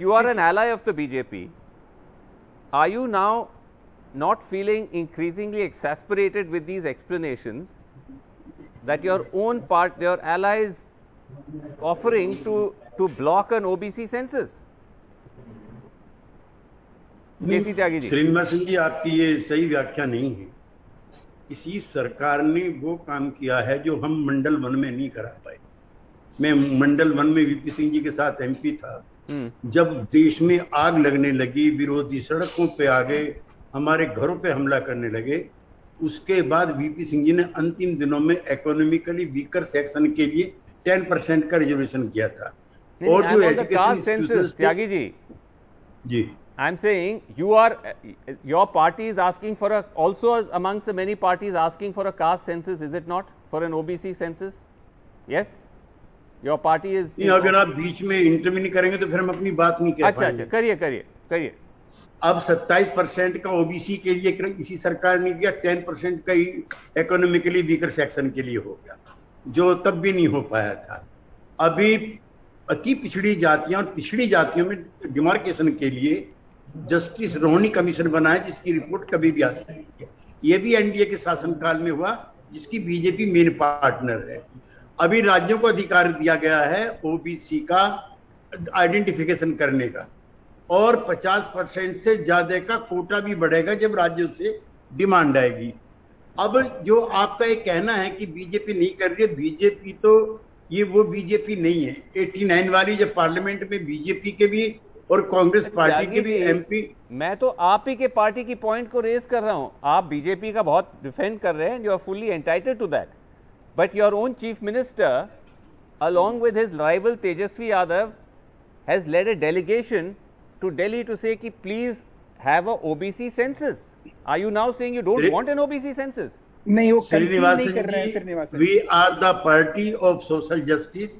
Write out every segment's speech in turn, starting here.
you are an ally of the BJP, are you now not feeling increasingly exasperated with these explanations that your own part, your allies offering to, to block an OBC census? Srinivas Singh ji आपकी ये सही व्याख्या नहीं है इसी सरकार ने वो काम किया है जो हम मंडल वन में नहीं करा पाए मैं मंडल वन में वीपी सिंह जी के साथ एमपी था जब देश में आग लगने लगी विरोधी सड़कों पे आ गए हमारे घरों पे हमला करने लगे उसके बाद वीपी सिंह जी ने अंतिम दिनों में इकोनॉमिकली वीकर सेक्शन के लिए टेन परसेंट का रिजर्वेशन किया था और जो education Tyagi ji ji I'm saying you are, your party is asking for a, also amongst the many parties asking for a caste census, is it not? For an OBC census? Yes? Your party is. नहीं अगर आप बीच में interview नहीं करेंगे तो फिर हम अपनी बात नहीं कह अच्छा अच्छा करिए करिए करिए। अब 27 परसेंट का ओबीसी के लिए इसी सरकार ने दिया 10 परसेंट का ही इकोनॉमिकली वीकर सेक्शन के लिए हो गया जो तब भी नहीं हो पाया था। अभी अति पिछड़ी जातियाँ और पिछड़ी जातियों में डिमार्केशन के लिए जस्टिस रोहनी कमीशन बना है जिसकी रिपोर्ट कभी भी आ सकती है। ये भी एनडीए के शासनकाल में हुआ जिसकी बीजेपी मेन पार्टनर है। अभी राज्यों को अधिकार दिया गया है ओबीसी का आइडेंटिफिकेशन करने का। और 50 परसेंट से ज़्यादा का कोटा भी बढ़ेगा जब राज्यों से डिमांड आएगी। अब जो आपका ये कहना है कि बीजेपी नहीं कर रही है बीजेपी तो ये वो बीजेपी नहीं है। 89 वाली जब पार्लियामेंट में बीजेपी के भी और कांग्रेस पार्टी के भी एमपी मैं तो आप ही के पार्टी की पॉइंट को रेज कर रहा हूँ। आप बीजेपी का बहुत डिफेंड कर रहे हैं you are fully entitled to that but your own chief minister along with his rival Tejasvi Yadav has led a delegation to Delhi to say ki please have a OBC census. Are you now saying you don't want an OBC census? नहीं वो नहीं कर रहे हैं Srinivasan we are the party of social justice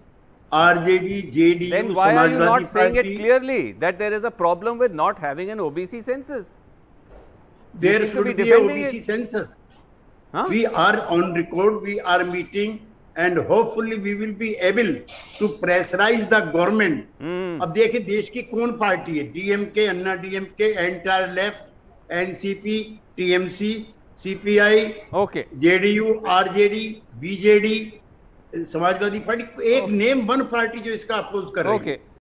RJD, JDU, Then why are you not saying it clearly that there is a problem with not having an OBC census? There should be, be a OBC it. census. Huh? We are on record, we are meeting and hopefully we will be able to pressurize the government. Hmm. अब देखिए देश की कौन party है DMK Anna DMK entire left NCP TMC CPI okay JDU RJD BJD Samajwadi party एक name one party जो इसका oppose कर रही है